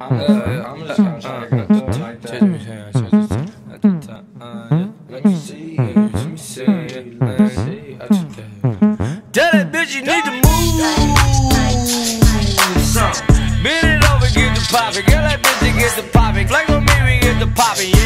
I'm just gonna try to get the like that. Check me, check me, check me, check me, check me, Let me see, let me see, let me see. I just Tell that bitch you need to move. Bend it over, get the poppin'. Girl, that bitch get the poppin'. Flex on me, we get the poppin'.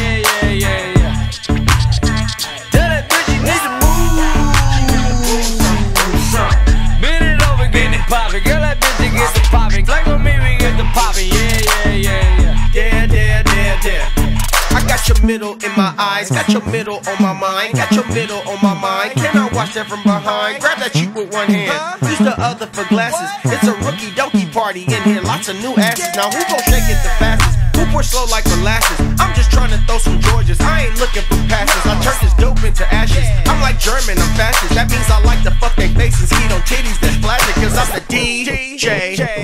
Got your middle in my eyes, got your middle on my mind, got your middle on my mind. Can I watch that from behind? Grab that cheek with one hand, use the other for glasses. It's a rookie donkey party in here, lots of new asses. Now who gon' shake it the fastest? Who pour slow like molasses? I'm just trying to throw some Georges. I ain't looking for passes. I turn this dope into ashes. I'm like German, I'm fascist. That means I like to fuck their faces, ski on titties that's flashing. Cause I'm the DJ,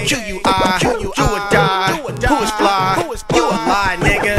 Q-U-I, do or die. Who is fly? You a lie, nigga.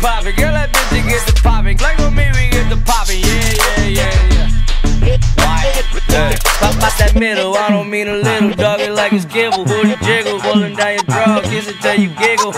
poppin'. Girl, that bitch to get the poppin'. Flex on me, we get the poppin'. Yeah, yeah, yeah, yeah. Why? Pop out that middle, I don't mean a little dog it like it's kibble. Booty jiggle, pulling down your draw, kiss it till you giggle.